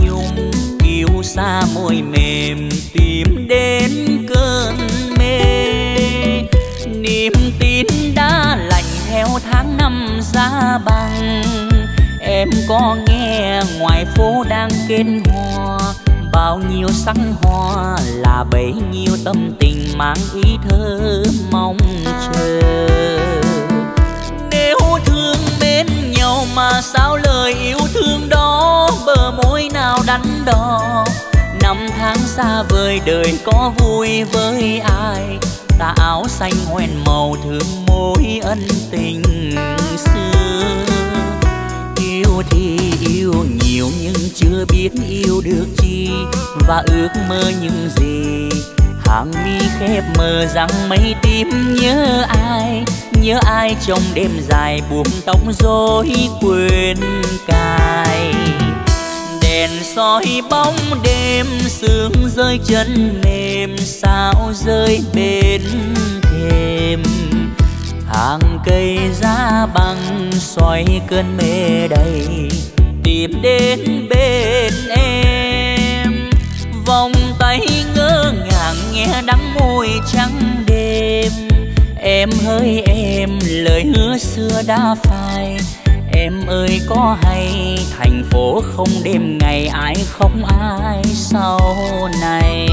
nhung kiêu xa môi mềm, tìm đến cơn mê. Niềm tin đã lạnh theo tháng năm giá bằng. Em có nghe ngoài phố đang kết hoa, bao nhiêu sắc hoa là bấy nhiêu tâm tình mang ý thơ mong chờ. Nếu thương mến nhau mà sao lời yêu thương đó bờ môi nào đắn đo? Năm tháng xa vời đời có vui với ai? Tà áo xanh hoen màu thương mối ân tình xưa. Yêu thì yêu nhiều nhưng chưa biết yêu được chi. Và ước mơ những gì? Hàng mi khép mờ rằng mây tim nhớ ai? Nhớ ai trong đêm dài buông tóc rối quên cài? Đèn soi bóng đêm, sương rơi chân mềm, sao rơi bên thềm. Hàng cây giá băng xoay cơn mê đầy, tìm đến bên em. Vòng tay ngỡ ngàng nghe đắng môi trắng đêm, em hỡi em lời hứa xưa đã phai em ơi, có hay thành phố không đêm ngày ai không ai sau này?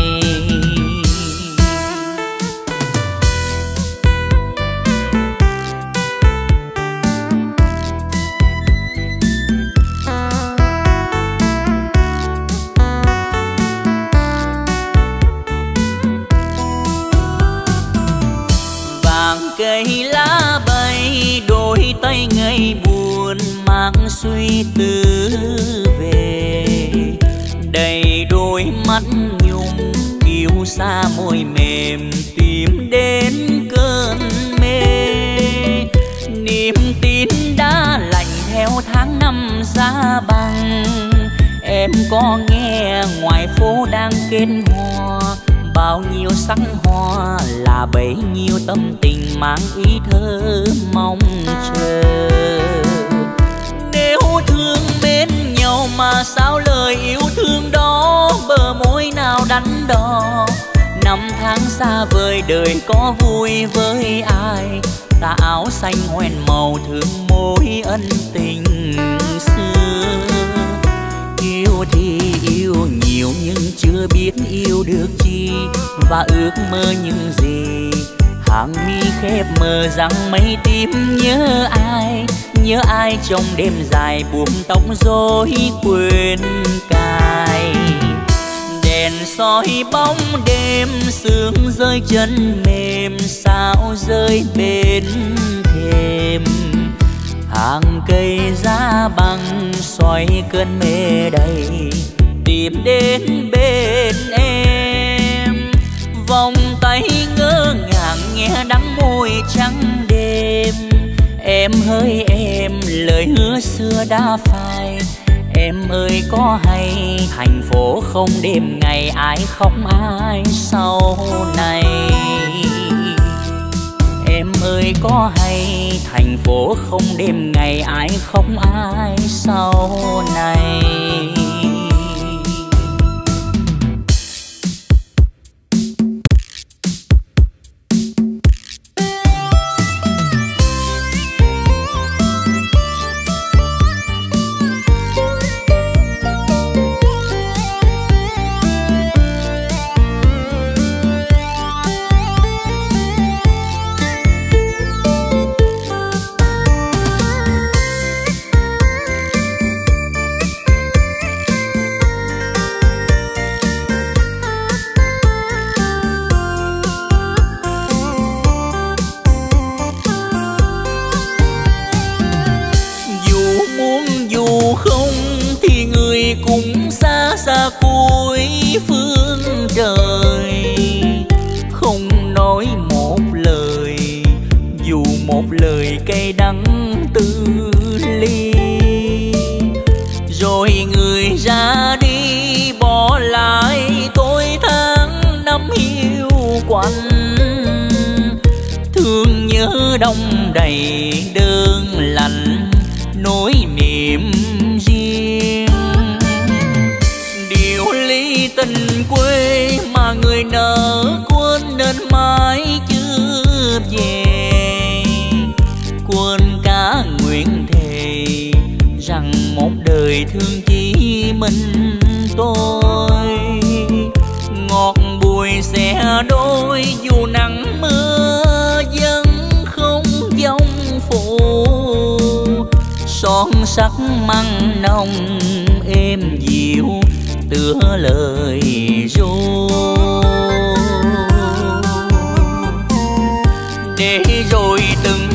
Cây lá bay đôi tay người suy tư về. Đầy đôi mắt nhung yêu xa môi mềm tìm đến cơn mê. Niềm tin đã lạnh theo tháng năm giá băng. Em có nghe ngoài phố đang kết hoa. Bao nhiêu sắc hoa là bấy nhiêu tâm tình mang ý thơ mong chờ. Nhau mà sao lời yêu thương đó bờ môi nào đắn đo? Năm tháng xa vời đời có vui với ai? Ta áo xanh hoen màu thương mối ân tình xưa. Yêu thì yêu nhiều nhưng chưa biết yêu được chi. Và ước mơ những gì? Hàng mi khép mờ rằng mây tim nhớ ai? Nhớ ai trong đêm dài buông tóc rối quên cài. Đèn soi bóng đêm sương rơi chân mềm, sao rơi bên thềm. Hàng cây giá bằng xoay cơn mê đầy, tìm đến bên em. Vòng tay ngỡ ngàng nghe đắng môi trắng đêm, em hơi em lời hứa xưa đã phai. Em ơi, có hay thành phố không đêm ngày ai không ai sau này? Em ơi, có hay thành phố không đêm ngày ai không ai sau này? Đời thương chỉ mình tôi. Ngọt bùi sẽ đôi, dù nắng mưa vẫn không giống phụ. Son sắc măng nồng êm dịu, tựa lời ru. Để rồi từng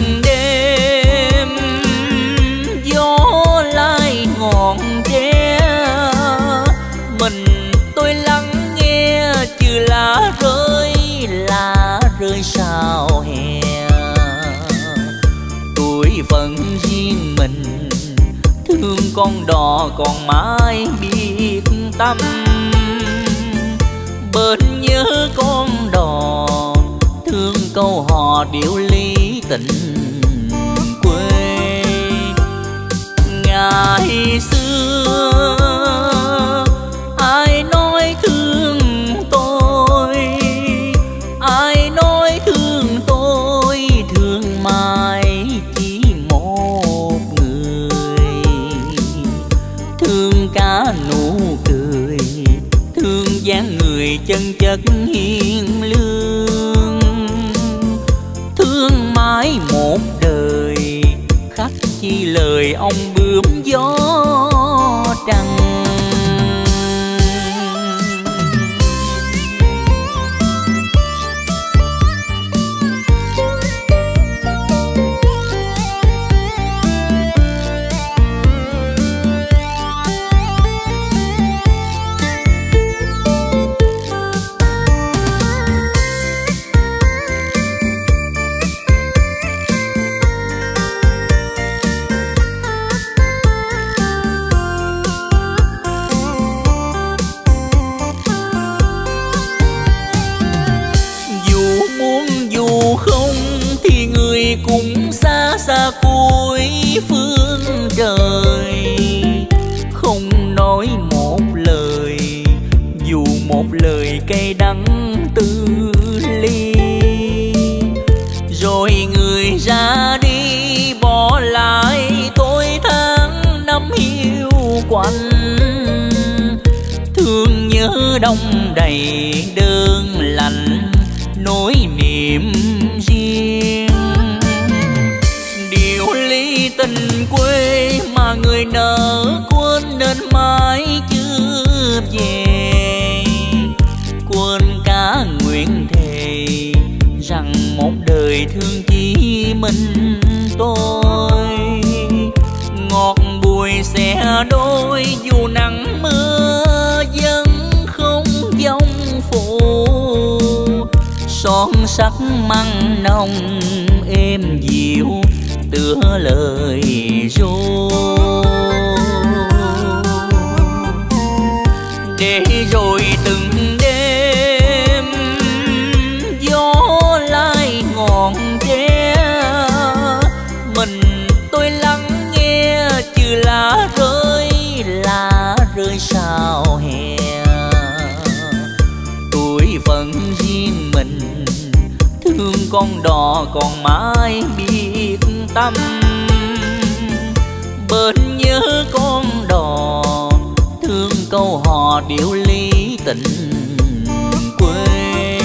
sao hè? Tuổi phận riêng mình, thương con đò còn mãi biết tâm. Bên nhớ con đò, thương câu hò điệu ly tình quê. Ngày xưa ông bướm gió. Thương chỉ mình tôi. Ngọt bùi sẽ đôi, dù nắng mưa vẫn không giông phụ. Son sắc măng nồng êm dịu, tựa lời ru. Để rồi từng phận riêng mình. Thương con đò còn mãi biết tâm. Bên nhớ con đò, thương câu hò điệu ly tình. Quê,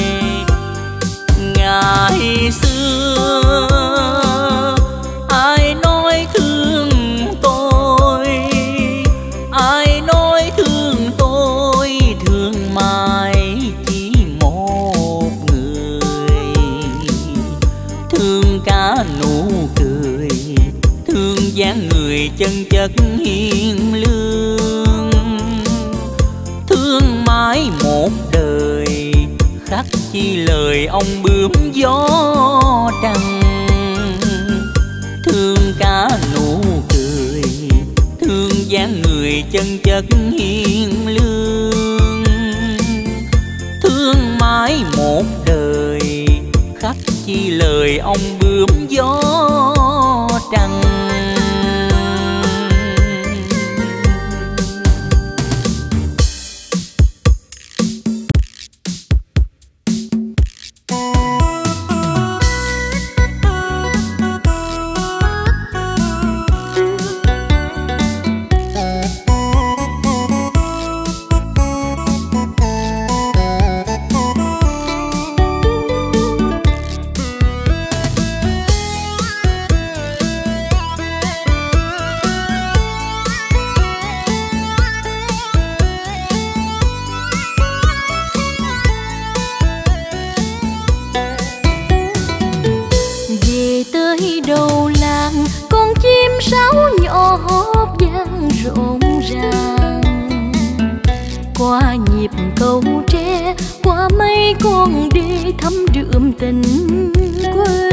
ngày xưa chất hiền lương. Thương mãi một đời, khắc chi lời ông bướm gió trăng thương cả nụ cười, thương dáng người chân chất hiền lương. Thương mãi một đời, khắc chi lời ông bướm gió về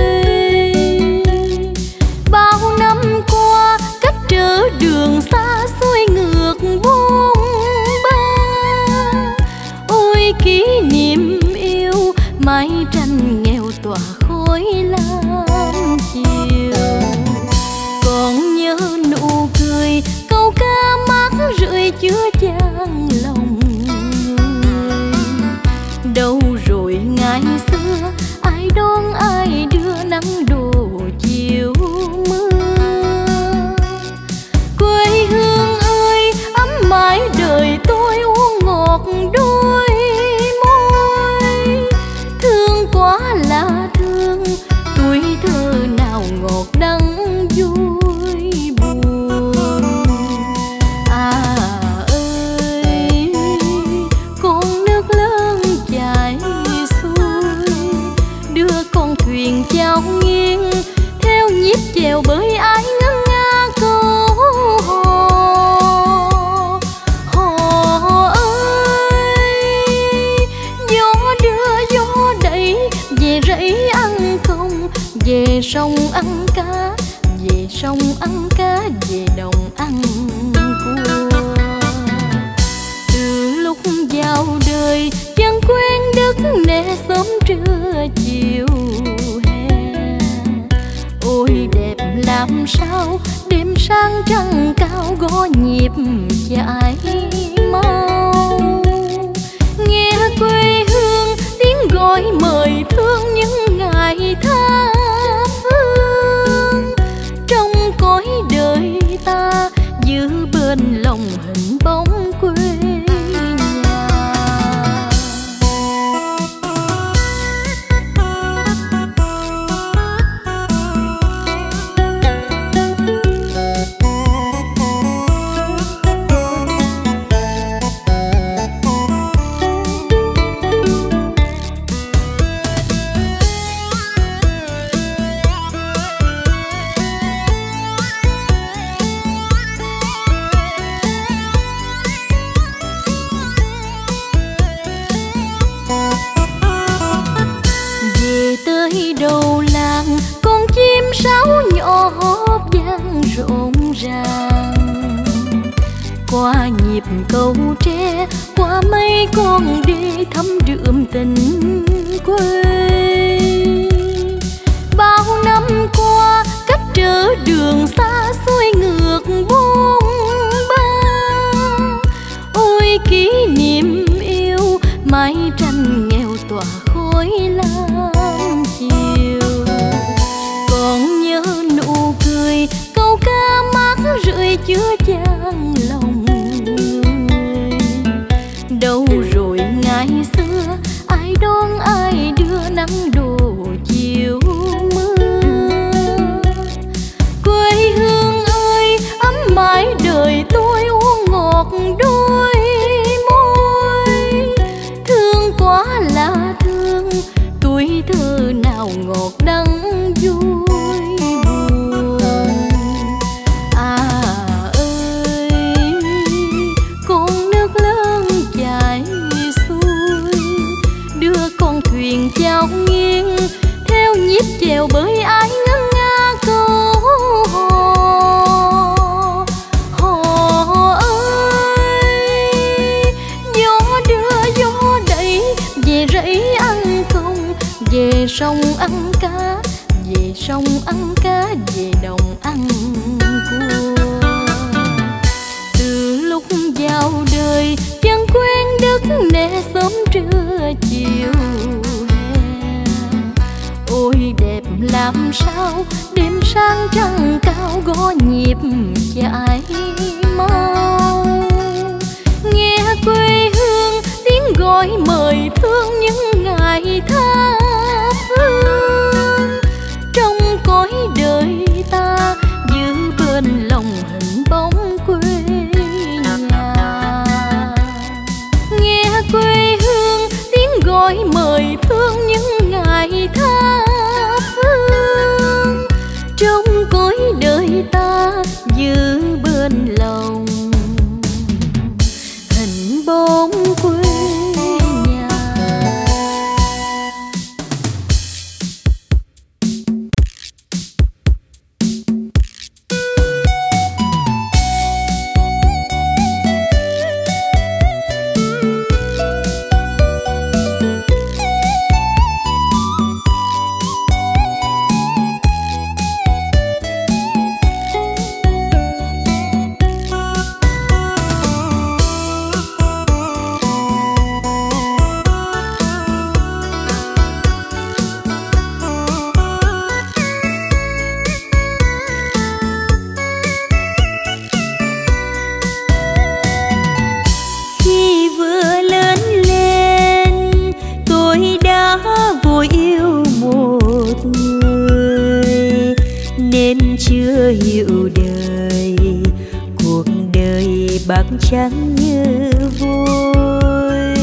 mặt trắng như vui.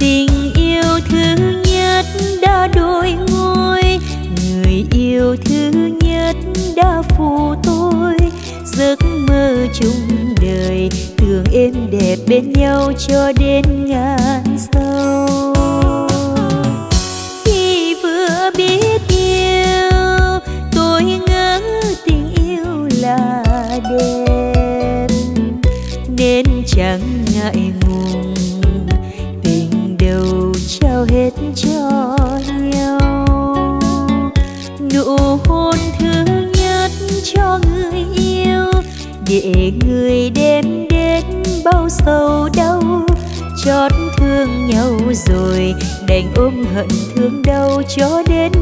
Tình yêu thứ nhất đã đôi ngôi người yêu thứ nhất đã phụ tôi. Giấc mơ chung đời tưởng êm đẹp bên nhau cho đến ngàn rồi đành ôm hận thương đau cho đến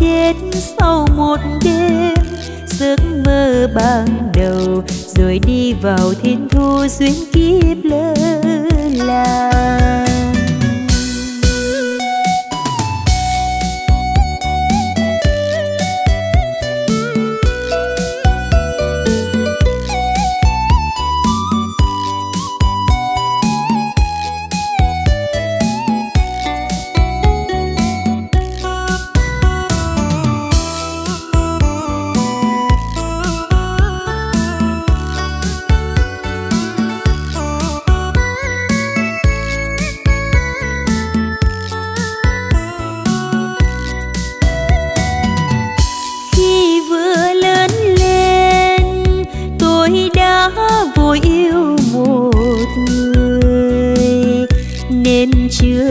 chết sau một đêm. Giấc mơ ban đầu, rồi đi vào thiên thu duyên kiếp lớn lao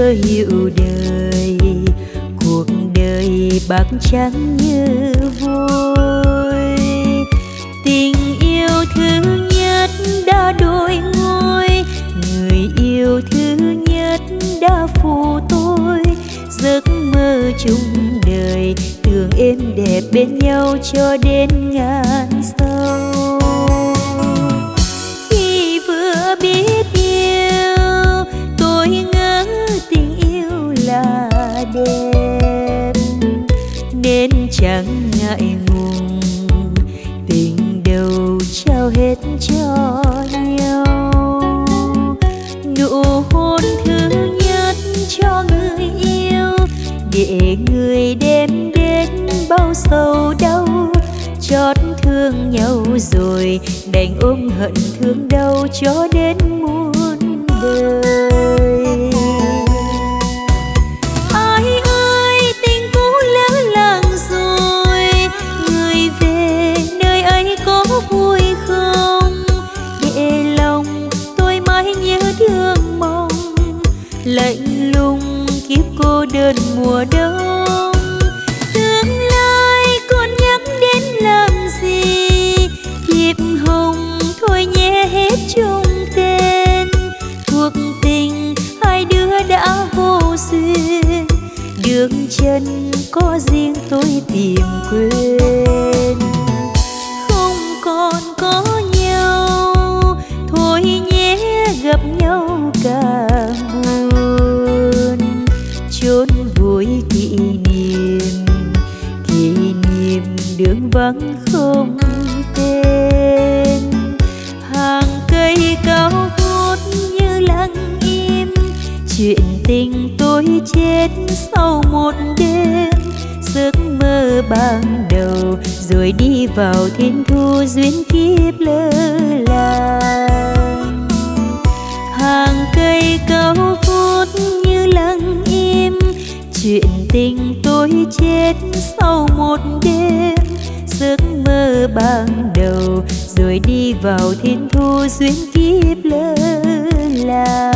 hiểu đời, cuộc đời bạc trắng như vui tình yêu thứ nhất đã đổi ngôi người yêu thứ nhất đã phụ tôi. Giấc mơ chung đời tưởng êm đẹp bên nhau cho đến ngàn ngại ngùng tình đầu trao hết cho nhau. Nụ hôn thứ nhất cho người yêu. Để người đem đến bao sầu đau. Chót thương nhau rồi, đành ôm hận thương đau cho đến muôn đời. ban đầu, rồi đi vào thiên thu duyên kiếp lơ là hàng cây cao vút như lặng im, chuyện tình tôi chết sau một đêm. Giấc mơ ban đầu, rồi đi vào thiên thu duyên kiếp lơ là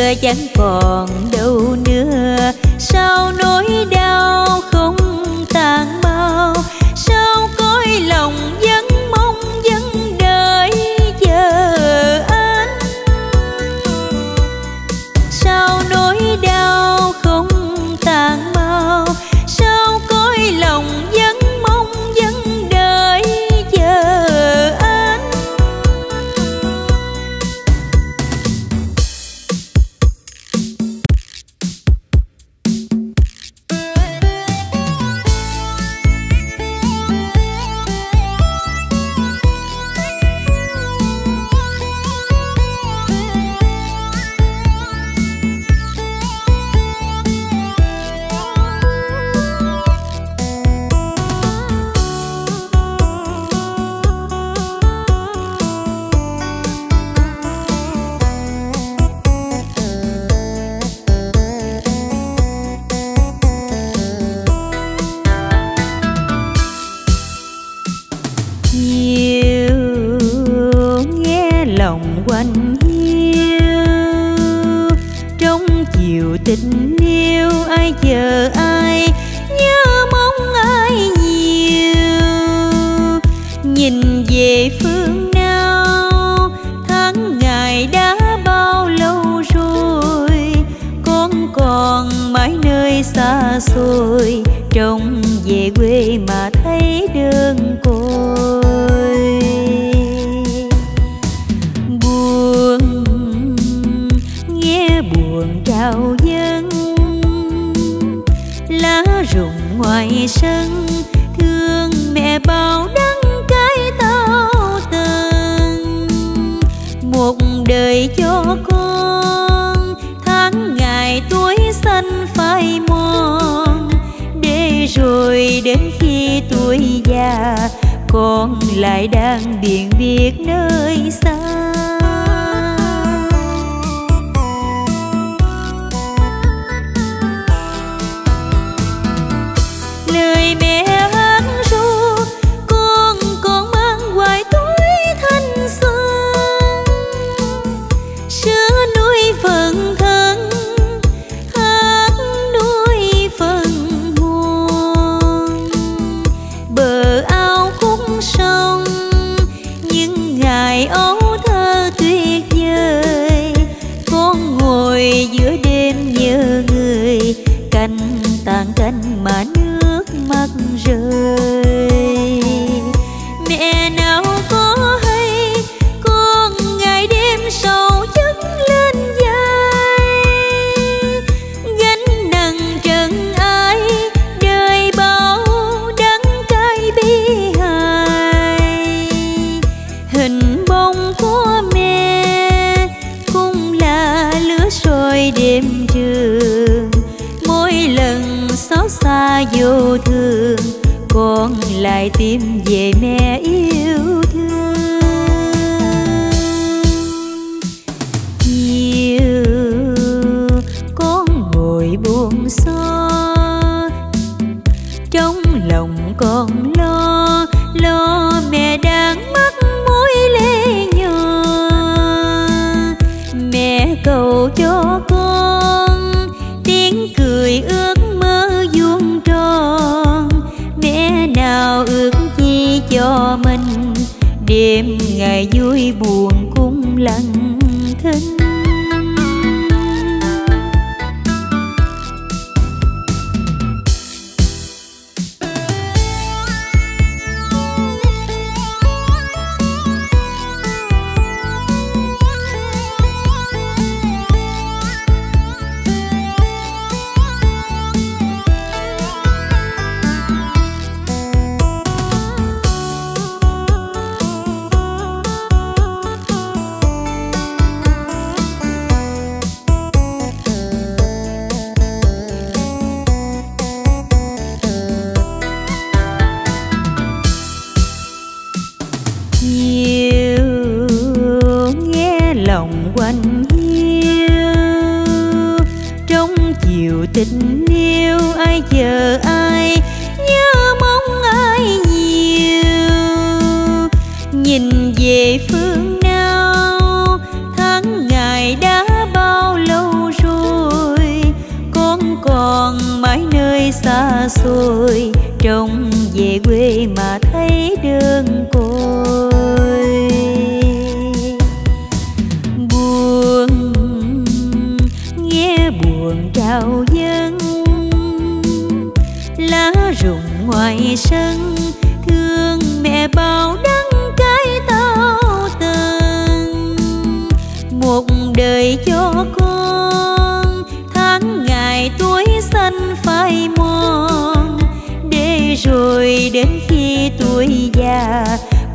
xưa chẳng còn đâu nữa. Sao nỗi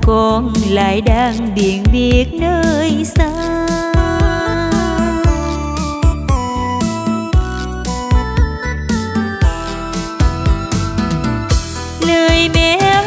con lại đang điện biệt nơi xa. Lời mẹ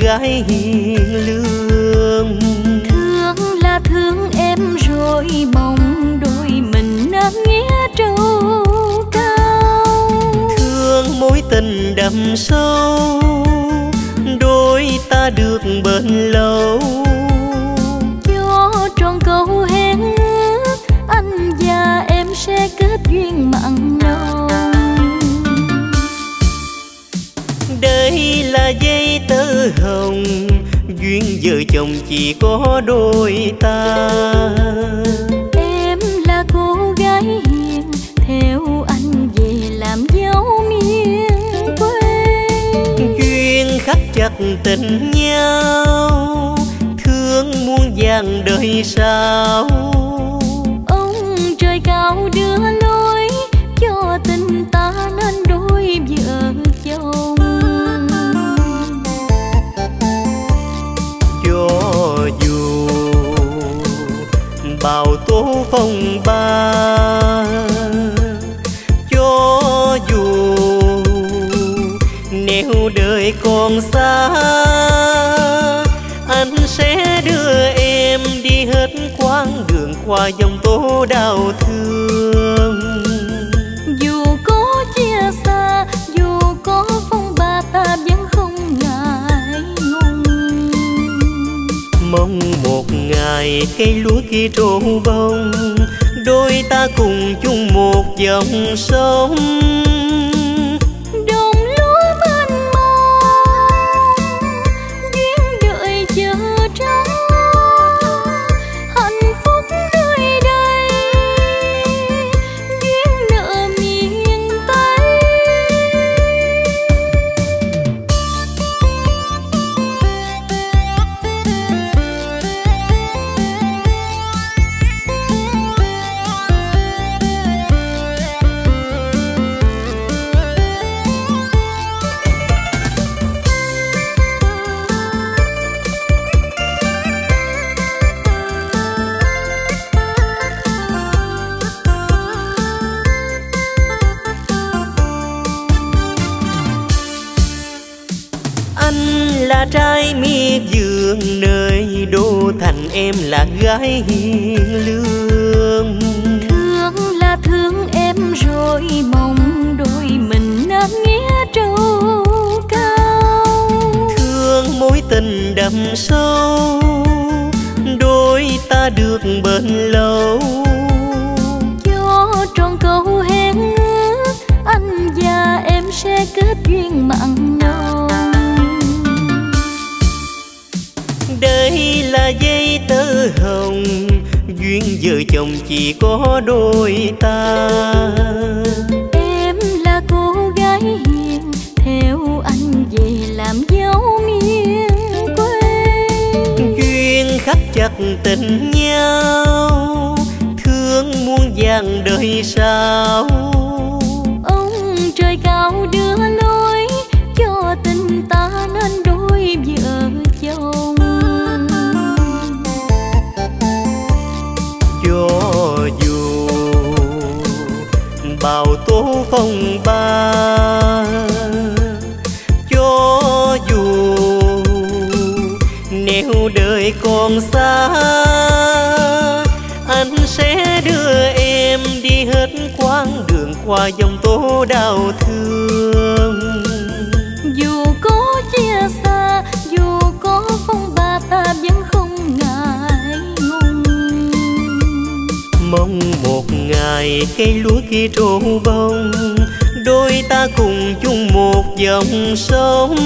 gái hiền lương. Thương là thương em rồi mong đôi mình nên nghĩa trâu cao. Thương mối tình đậm sâu đôi ta được bền lâu. Cho tròn câu hẹn anh và em sẽ kết duyên mặn nồng đây là dây tơ hồng duyên vợ chồng chỉ có đôi ta. Em là cô gái hiền theo anh về làm dấu miền quê. Duyên khắc chặt tình nhau thương muôn vàng đời sau. Ông trời cao đưa lối cho tình ta cố phòng phong ba. Cho dù nếu đời còn xa, anh sẽ đưa em đi hết quãng đường qua dòng tố đau mong một ngày cây lúa kia trổ bông đôi ta cùng chung một dòng sông. Em là gái hiền lương. Thương là thương em rồi mong đôi mình nên nghĩa trâu cao. Thương mối tình đậm sâu đôi ta được bền lâu. Cho tròn câu hẹn ước anh và em sẽ kết duyên mặn nồng đây là dây tơ hồng duyên vợ chồng chỉ có đôi ta. Em là cô gái hiền theo anh về làm dấu miền quê duyên khắc chặt tình nhau thương muôn vàng đời sau. Ông trời cao đưa lối phong ba cho dù nếu đời còn xa, anh sẽ đưa em đi hết quãng đường qua dòng tố đau thương. Dù có chia xa, dù có phong ba ta vẫn không ngại mong một ngày cây lúa kia trổ bông. Đôi ta cùng chung một dòng sông.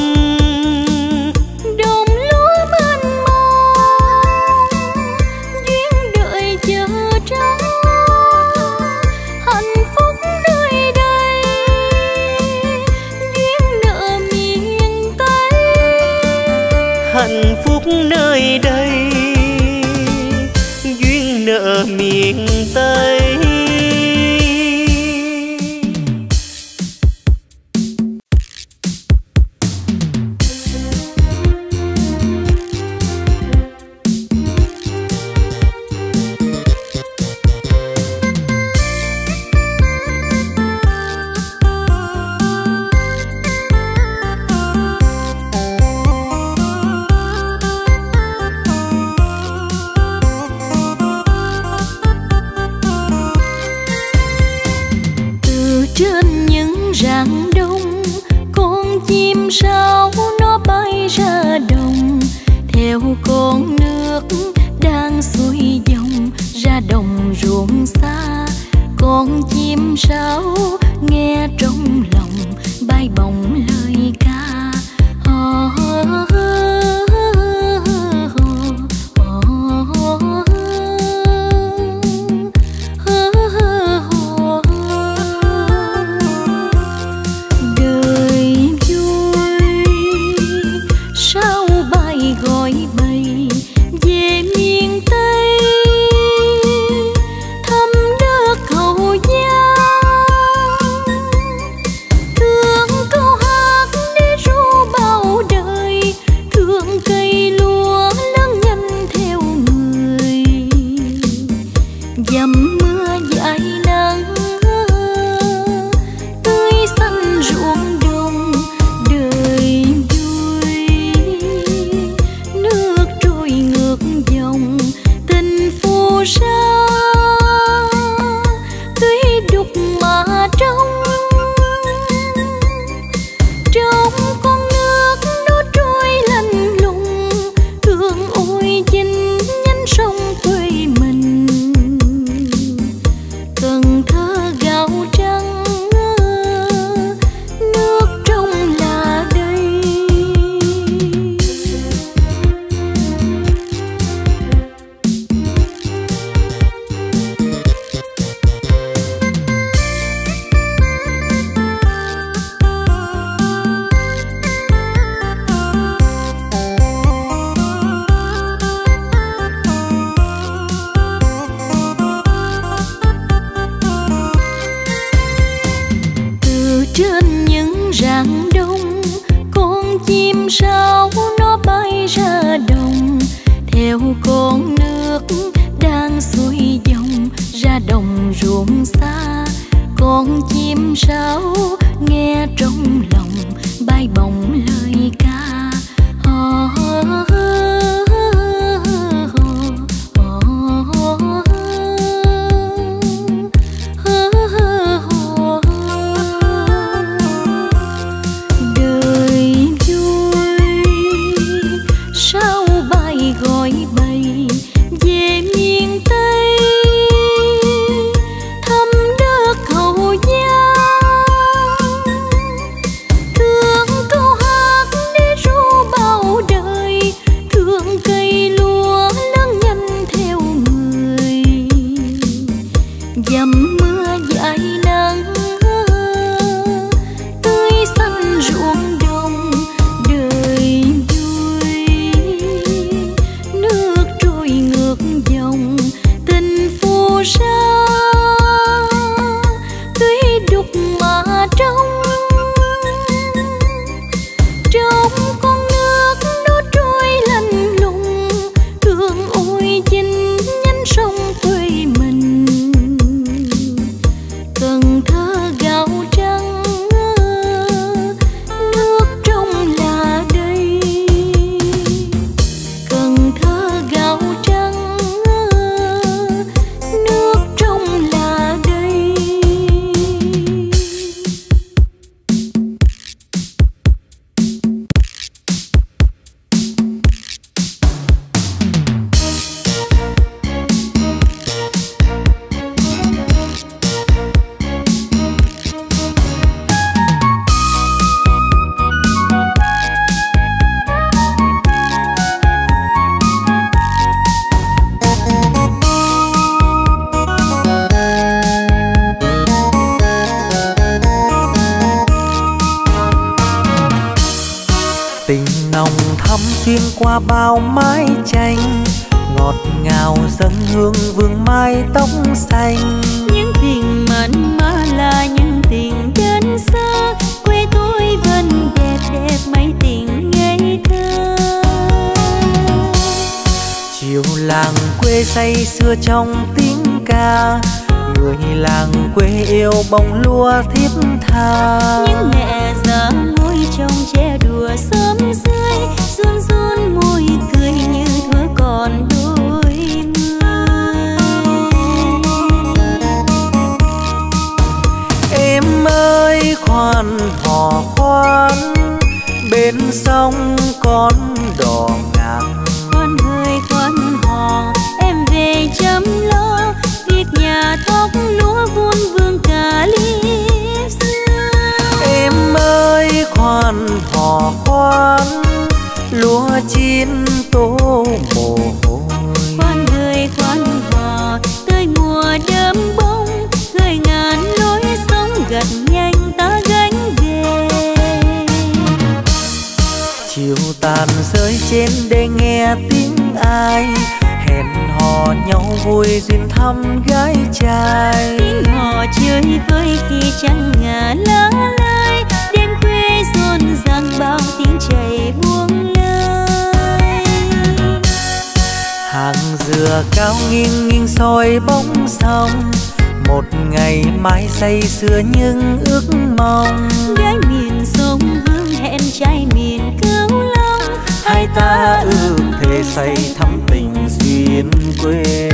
Ước thề say thắm tình duyên quê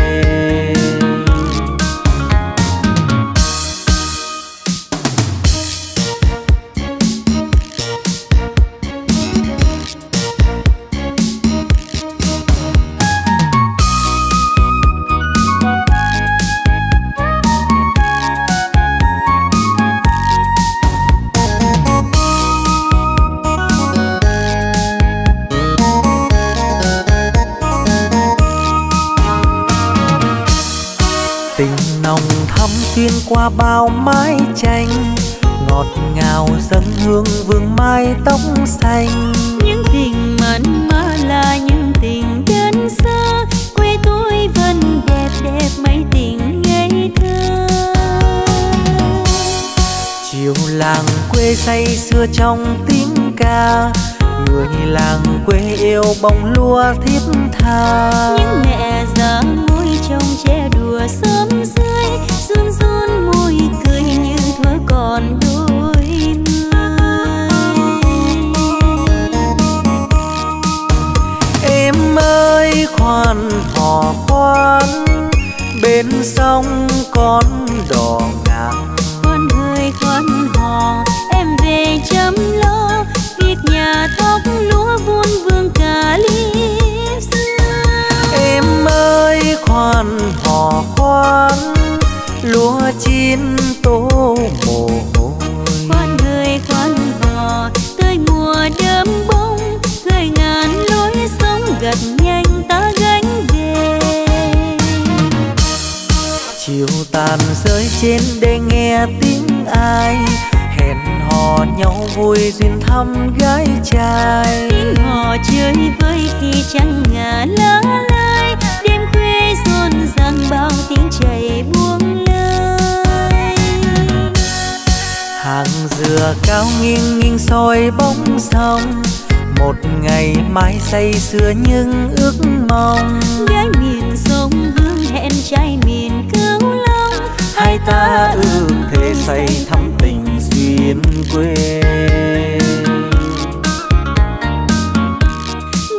xuyên qua bao mái tranh ngọt ngào dâng hương vương mai tóc xanh. Những tình mặn mà là những tình đơn sơ quê tôi vẫn đẹp đẹp mấy tình ngây thơ. Chiều làng quê say xưa trong tiếng ca người làng quê yêu bông lúa thiết tha. Những mẹ già ngồi trong che đùa sớm rơi ơi khoan hò khoan bên sông con đò ngàn. Khoan hơi khoan hò em về chăm lo. Việc nhà thóc lúa vuông vương cả liếp xưa. Em ơi khoan hò khoan lúa chín tàn rơi trên để nghe tiếng ai. Hẹn hò nhau vui duyên thăm gái trai. Tiếng hò chơi với khi trăng ngả lá lơi đêm khuya rộn ràng bao tiếng chảy buông lơi. Hàng dừa cao nghiêng nghiêng soi bóng sông. Một ngày mai say sưa nhưng ước mong. Gái miền sông hương hẹn trai miền hai ta ước thề say thắm tình duyên quê.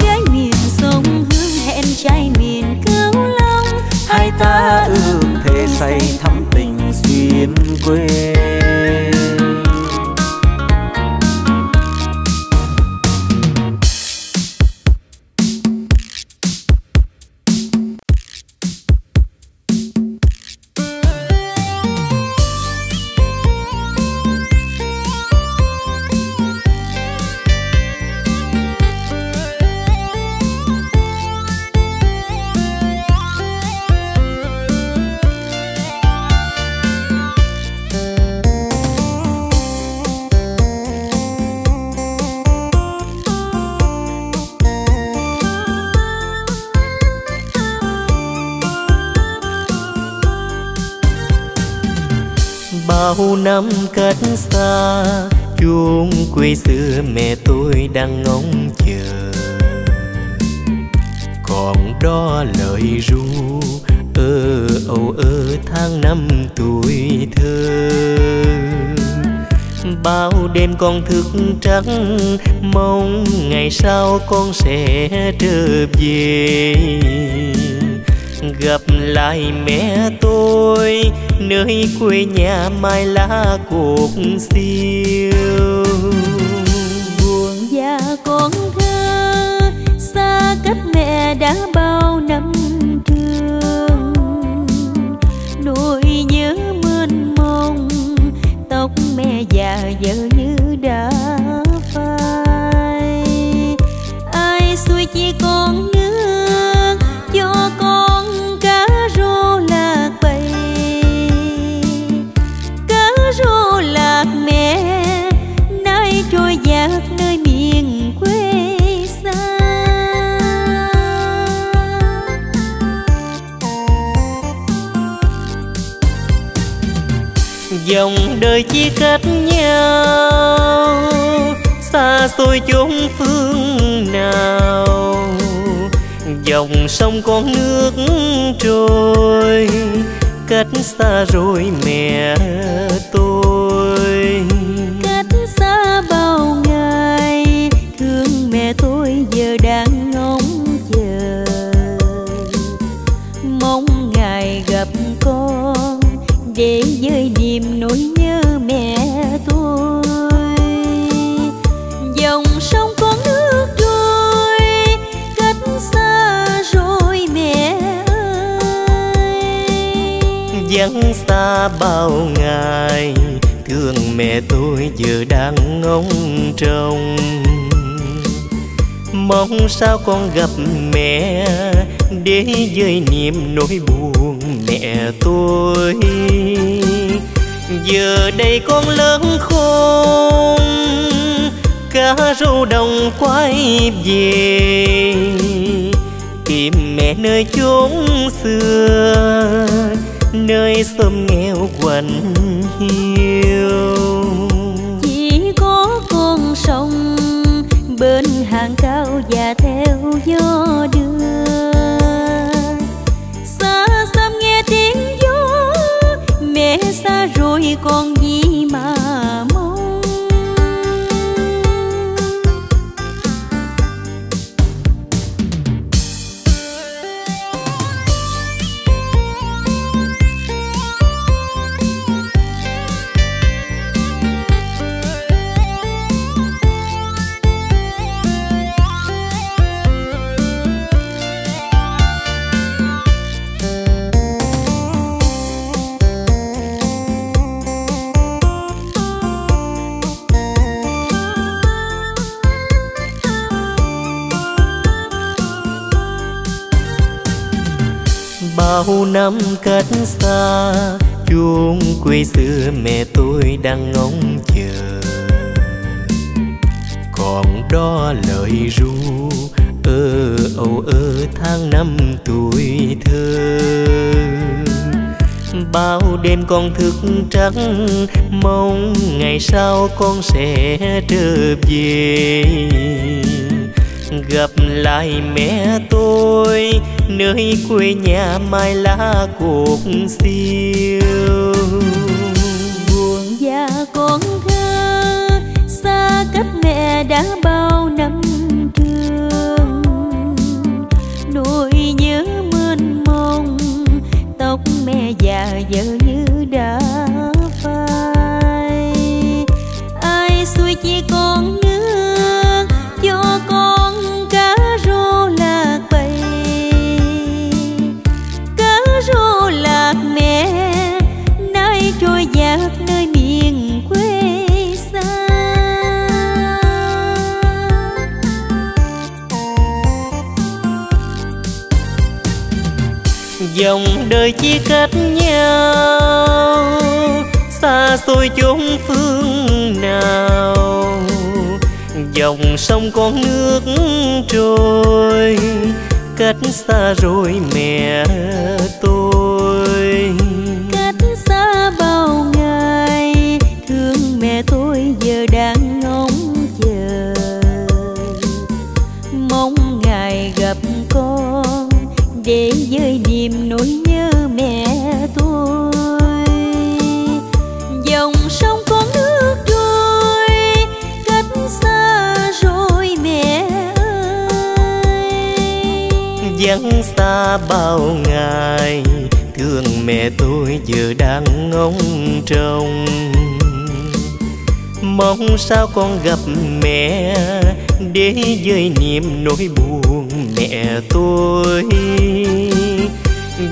Gái miền sông hương hẹn trai miền cửu long. Hai ta ước thề say thắm tình duyên quê bao năm cách xa, chuông quê xưa mẹ tôi đang ngóng chờ. Còn đó lời ru, ơ, âu, ơ, tháng năm tuổi thơ. Bao đêm con thức trắng, mong ngày sau con sẽ trở về gặp lại mẹ tôi, nơi quê nhà mai lá cuộc siêu. Buồn già con thơ, xa cách mẹ đã đời chia cách nhau. Xa xôi chốn phương nào? Dòng sông con nước trôi. Cách xa rồi mẹ tôi. Xa bao ngày. Thương mẹ tôi giờ đang ngóng trông. Mong sao con gặp mẹ để dời niềm nỗi buồn mẹ tôi. Giờ đây con lớn khôn cá rô đồng quay về. Tìm mẹ nơi chốn xưa nơi xóm nghèo quạnh hiu. Chỉ có con sông bên hàng cao và theo gió đưa. Xa xăm nghe tiếng gió, mẹ xa rồi con bao năm cách xa, chuông quê xưa mẹ tôi đang ngóng chờ. Còn đó lời ru, ơ, âu, ơ, tháng năm tuổi thơ. Bao đêm con thức trắng, mong ngày sau con sẽ trở về gặp lại mẹ tôi, nơi quê nhà mai lá cuộc siêu. Buồn già con thơ, xa cách mẹ đã bao chia cách nhau, xa xôi chốn phương nào. Dòng sông con nước trôi, cách xa rồi mẹ tôi. Cách xa bao ngày, thương mẹ tôi giờ đang ngóng chờ. Mong ngày gặp con để với niềm nỗi bao ngày. Thương mẹ tôi giờ đang ngóng trông. Mong sao con gặp mẹ để dời niềm nỗi buồn mẹ tôi.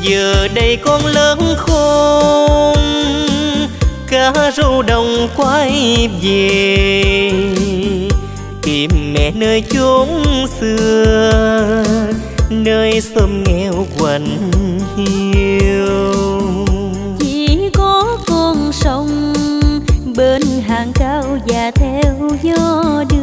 Giờ đây con lớn khôn cá rô đồng quay về. Tìm mẹ nơi chốn xưa nơi xóm nghèo quạnh hiu. Chỉ có con sông bên hàng cao và theo gió đưa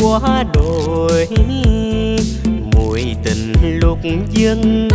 quá đổi. Mùi tình lúc dân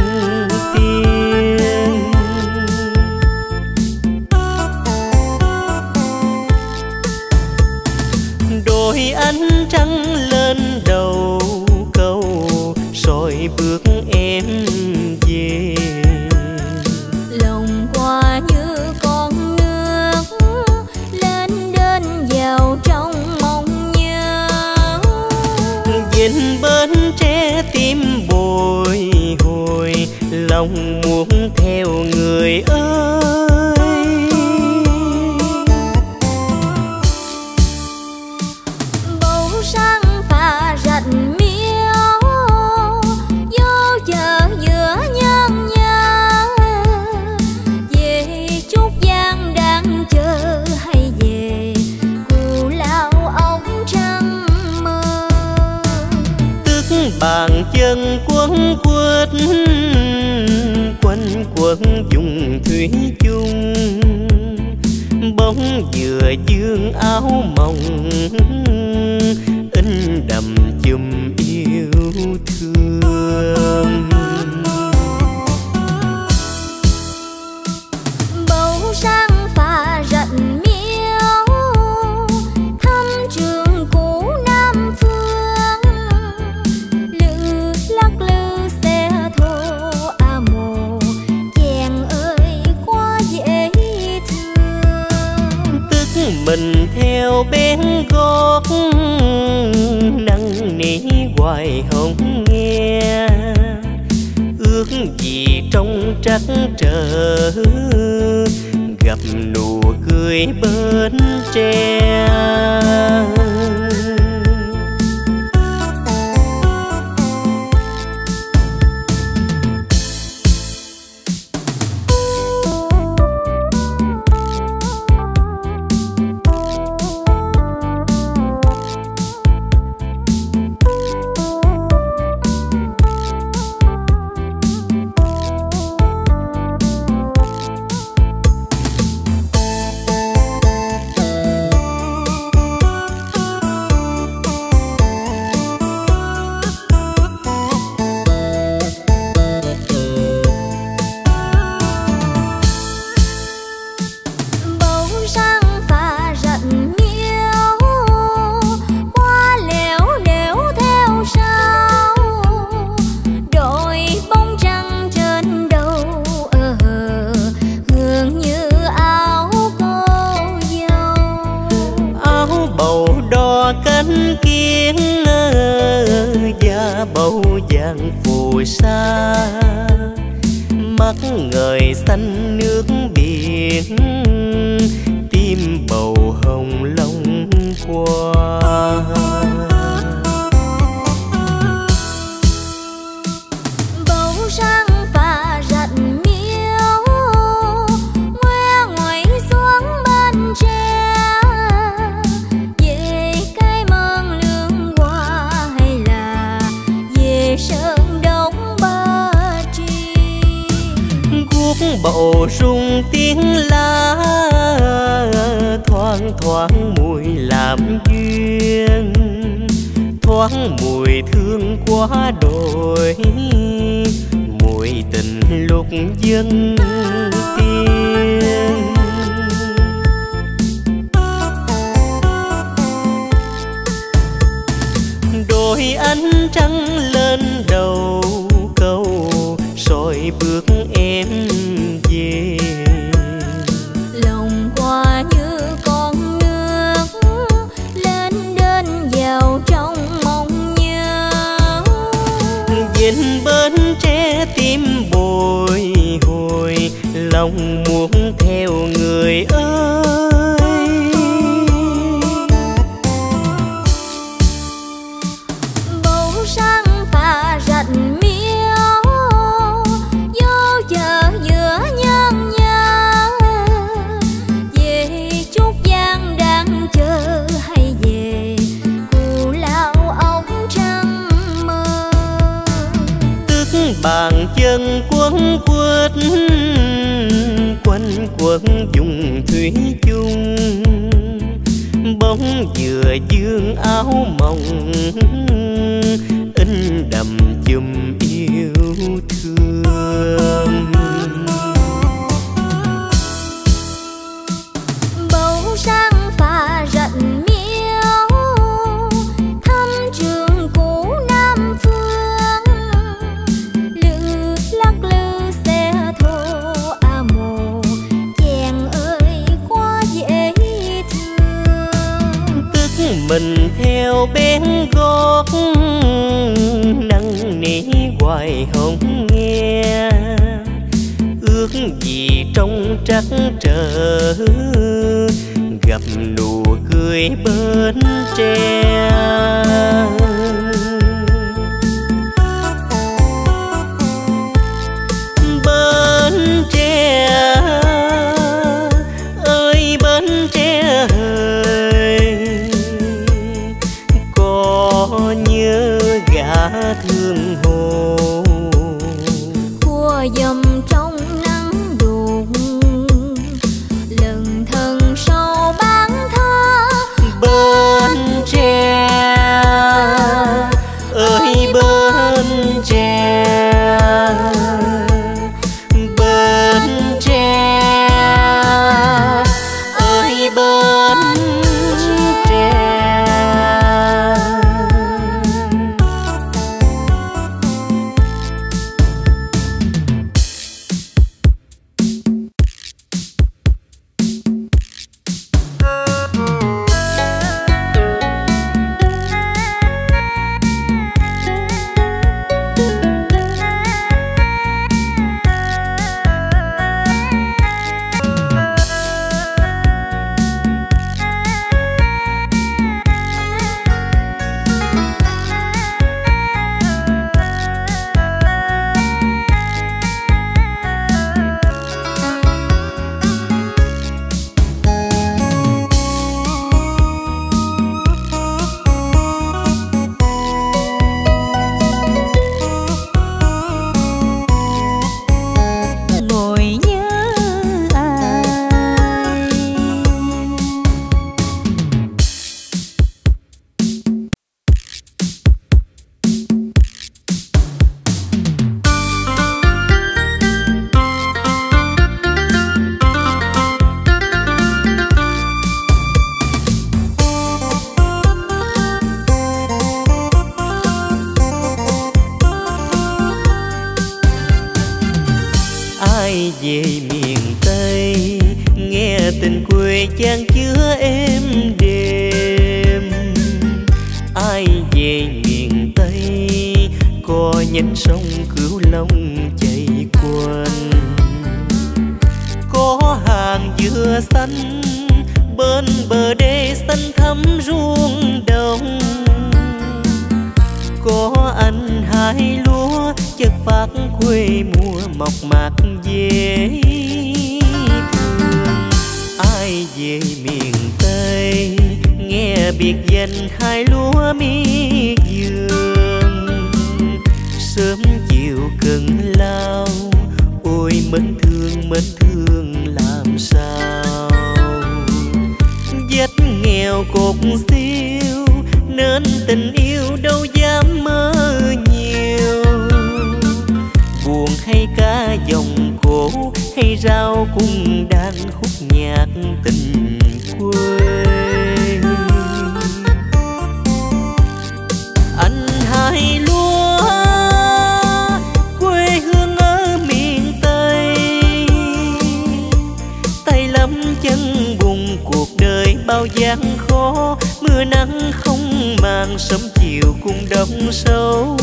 chắc trở gặp nụ cười bên tre nhánh sông cửu long chảy quanh có hàng dừa xanh bên bờ đê xanh thắm ruộng đồng. Có anh hai lúa chất phát quê mùa mọc mạc dễ thương. Ai về miền tây, nghe biệt danh hai lúa mi dừa cần lao. Ôi mến thương mến thương, làm sao? Vết nghèo cột siêu nên tình yêu đâu dám mơ nhiều. Buồn hay ca dòng cổ hay rau cũng đang khúc nhạc tình quê. Gian khó. Mưa nắng không màng, sớm chiều cùng đông sâu.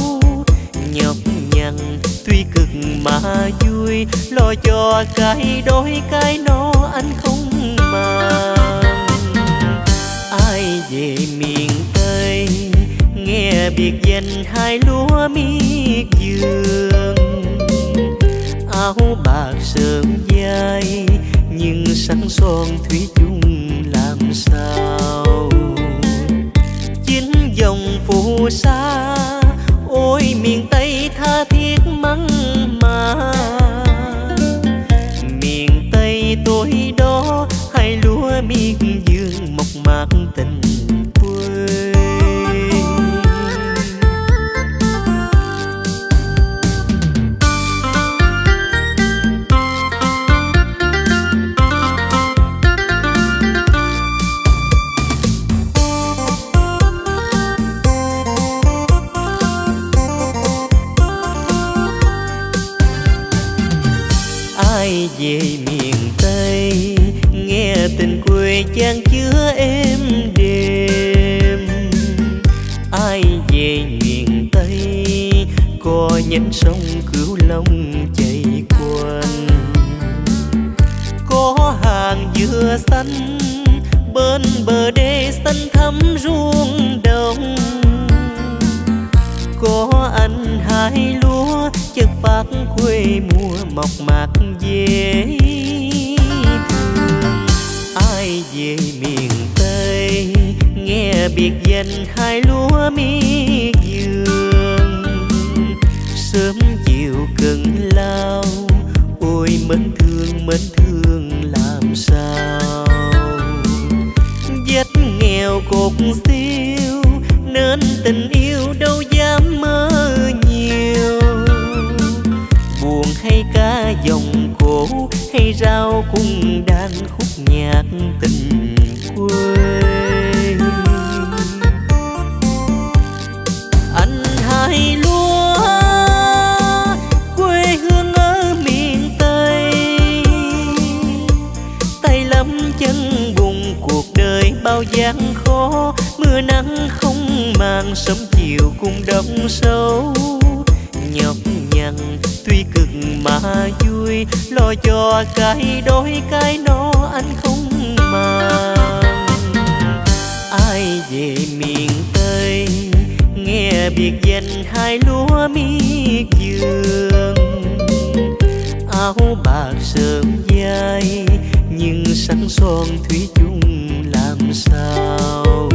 Nhọc nhằn, tuy cực mà vui, lo cho cái đôi cái nó anh không màng. Ai về miền tây, nghe biệt danh hai lúa miệt vườn. Áo bạc sớm dài nhưng sáng son thủy chung làm sao? Chín dòng phù sa ôi miền tây tha thiết mắng mà. Miền tây tôi đó, hai lúa miên dương mộc mạc tình sân xanh Bên bờ đê xanh thắm ruộng đồng. Có anh hai lúa, chất phát quê mùa mọc mạc về thương. Ai về miền tây, nghe biệt danh hai lúa mi dương. Sớm chiều cần lao ôi mến thương mến thương làm sao? Vết nghèo cột xiêu nên tình yêu đâu dám mơ nhiều. Buồn hay ca dòng cổ hay rau cung đàn khúc nhạc tình quê. Gian khó mưa nắng không màng, sớm chiều cùng đông sâu. Nhọc nhằn, tuy cực mà vui, lo cho cái đôi, cái nó anh không màng. Ai về miền tây, nghe biệt danh hai lúa miệt dương áo bạc sớm dài nhưng sáng son thủy chung làm sao?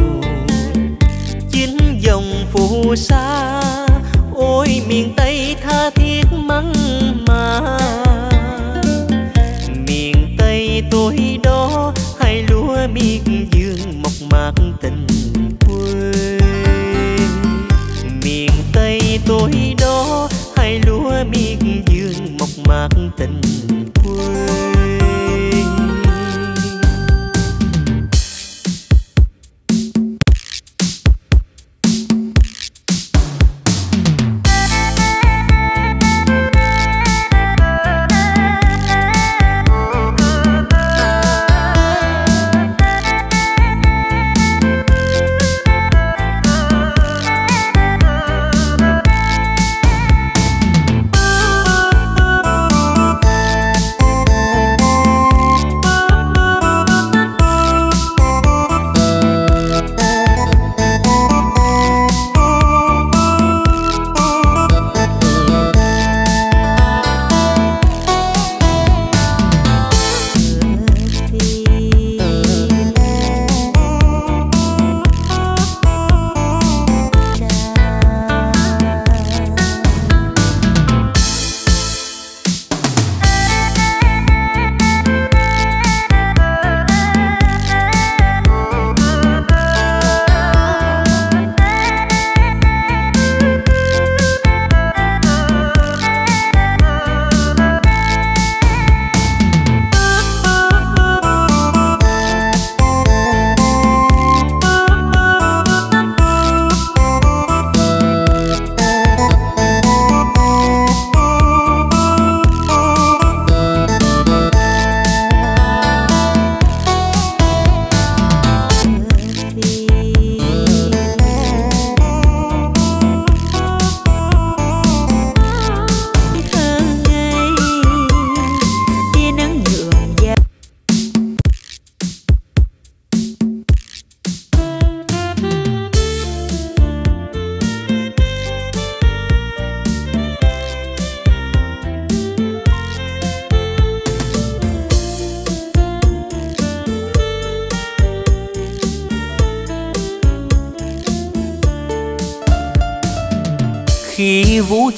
Chính dòng phù sa ôi miền tây tha thiết mắng mà. Miền tây tôi đó, hai lúa miệt dương mộc mạc tình quê. Miền tây tôi đó, hai lúa miệt dương mộc mạc tình quê.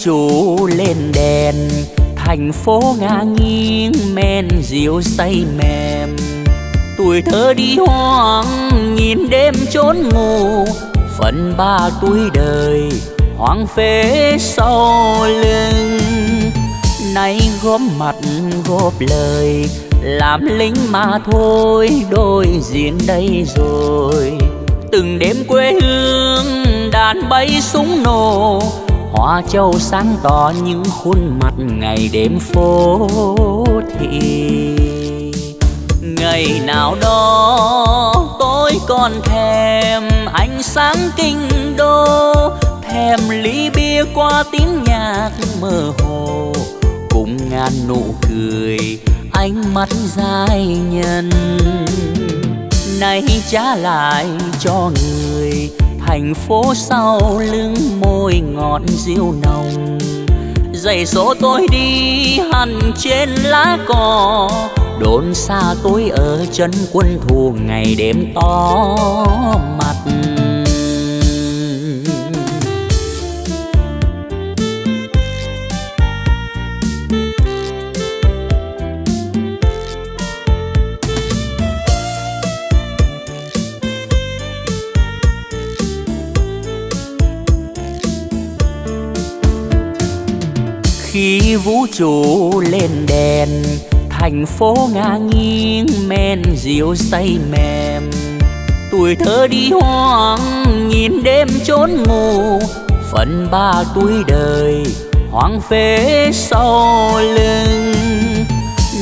Trụ lên đèn, thành phố ngả nghiêng men rượu say mềm. Tuổi thơ đi hoang nhìn đêm trốn ngủ, phần ba tuổi đời, hoang phế sau lưng. Nay góp mặt, góp lời, làm lính mà thôi, đôi diện đây rồi. Từng đêm quê hương, đàn bay súng nổ hoa châu sáng tỏ những khuôn mặt ngày đêm phố thị. Ngày nào đó tôi còn thèm ánh sáng kinh đô, thèm ly bia qua tiếng nhạc mơ hồ. Cùng ngàn nụ cười ánh mắt dài nhân, nay trả lại cho người thành phố sau lưng môi ngọt diêu nồng. Giày số tôi đi hẳn trên lá cỏ đồn xa tôi ở chân quân thù ngày đêm to. Chủ lên đèn, thành phố ngả nghiêng men rượu say mềm. Tuổi thơ đi hoang, nhìn đêm trốn ngủ, phần ba tuổi đời, hoang phế sau lưng.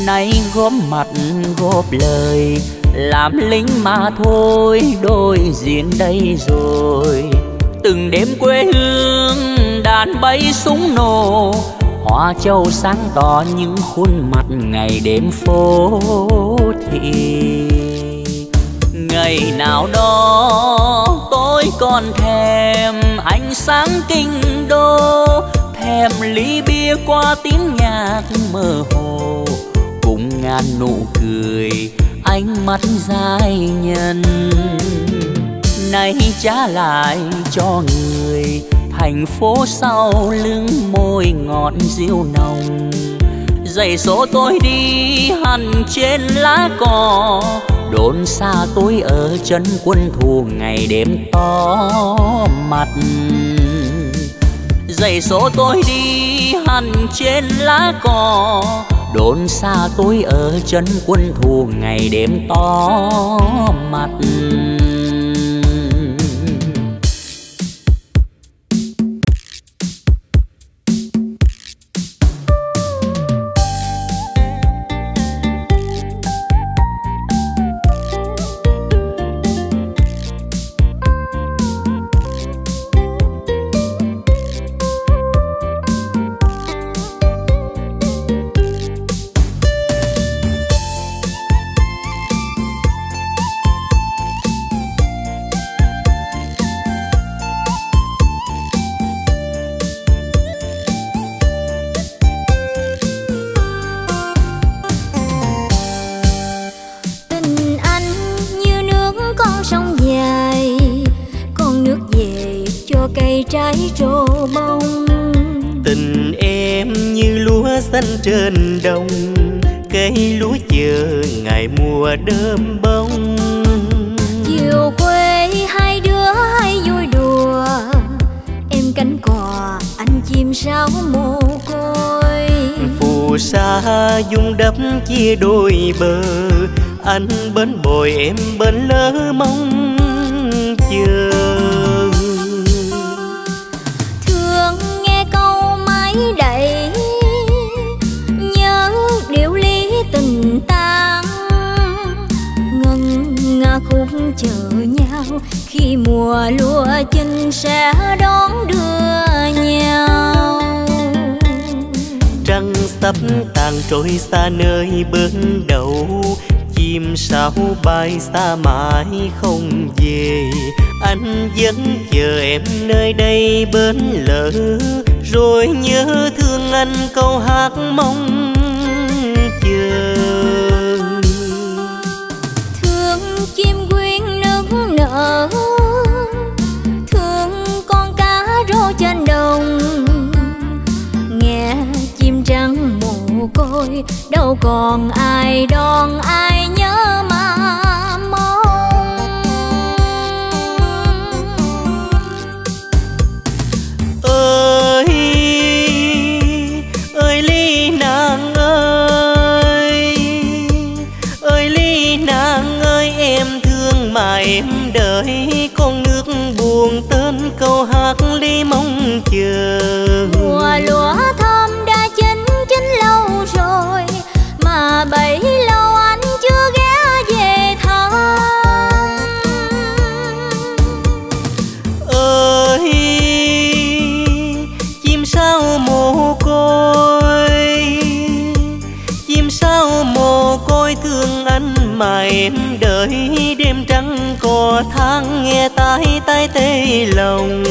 Nay góp mặt, góp lời, làm lính mà thôi, đôi diện đây rồi. Từng đêm quê hương, đàn bay súng nổ hoa châu sáng tỏ những khuôn mặt ngày đêm phố thị. Ngày nào đó tôi còn thèm ánh sáng kinh đô, thèm ly bia qua tiếng nhạc mơ hồ. Cùng ngàn nụ cười, ánh mắt dài nhân. Nay trả lại cho người thành phố sau lưng môi ngọt diêu nồng. Giày số tôi đi hẳn trên lá cỏ đồn xa tôi ở chân quân thù ngày đêm to mặt. Giày số tôi đi hẳn trên lá cỏ đồn xa tôi ở chân quân thù ngày đêm to mặt. Trôi xa nơi bên đầu, chim sao bay xa mãi không về. Anh vẫn chờ em nơi đây bên lỡ, rồi nhớ thương anh câu hát mong chờ. Thương chim quyến nước nở, thương con cá rô trên đồng côi, đâu còn ai đón, ai nhớ mà mong. Ơi ơi ly nàng ơi ơi ly nàng ơi, em thương mà em đợi. Con nước buồn tên câu hát ly mong chờ. Lòng.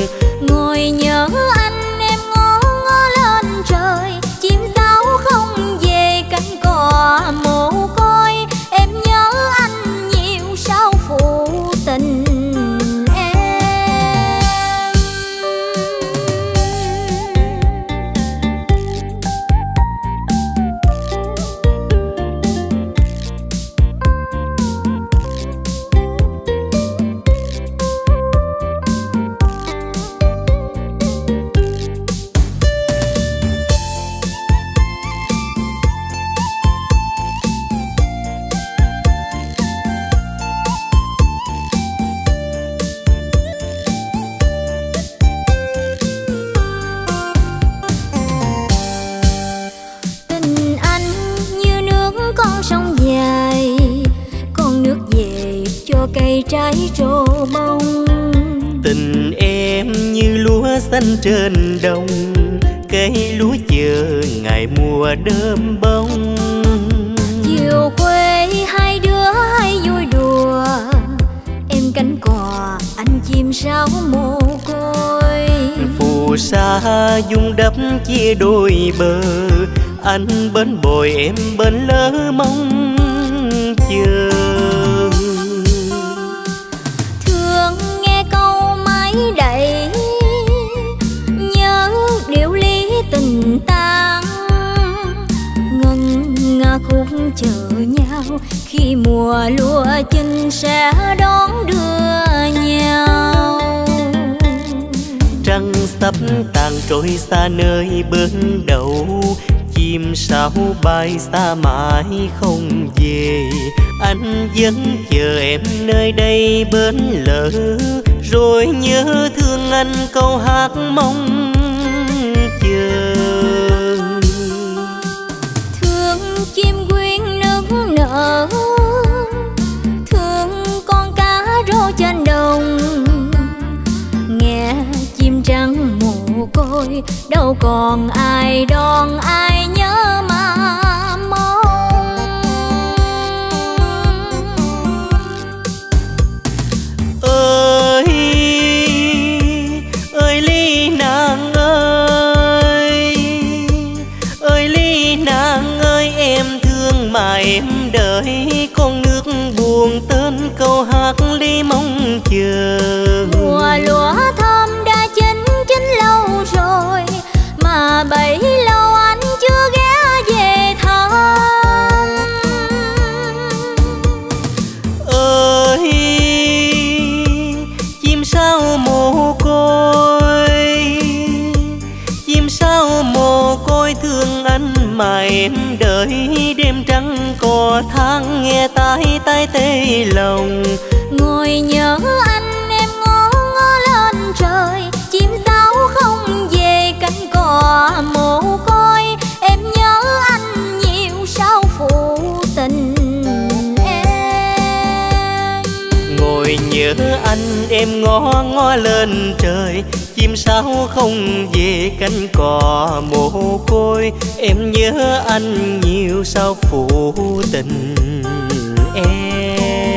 Xanh trên đồng cây lúa chờ ngày mùa đơm bông. Chiều quê hai đứa hay vui đùa em cánh cò anh chim sáo mồ côi. Phù sa dung đắp chia đôi bờ anh bên bồi em bên lỡ mong. Chờ khi mùa lúa chinh sẽ đón đưa nhau. Trăng sắp tàn trôi xa nơi bên đầu, chim sao bay xa mãi không về. Anh vẫn chờ em nơi đây bên lỡ rồi nhớ thương anh câu hát mong thôi. Đâu còn ai đón ai nhớ mà tê lòng ngồi nhớ anh em ngó ngó lên trời chim sao không về cánh cò mồ côi. Em nhớ anh nhiều sao phụ tình em. Ngồi nhớ anh em ngó ngó lên trời chim sao không về cánh cò mồ côi. Em nhớ anh nhiều sao phụ tình em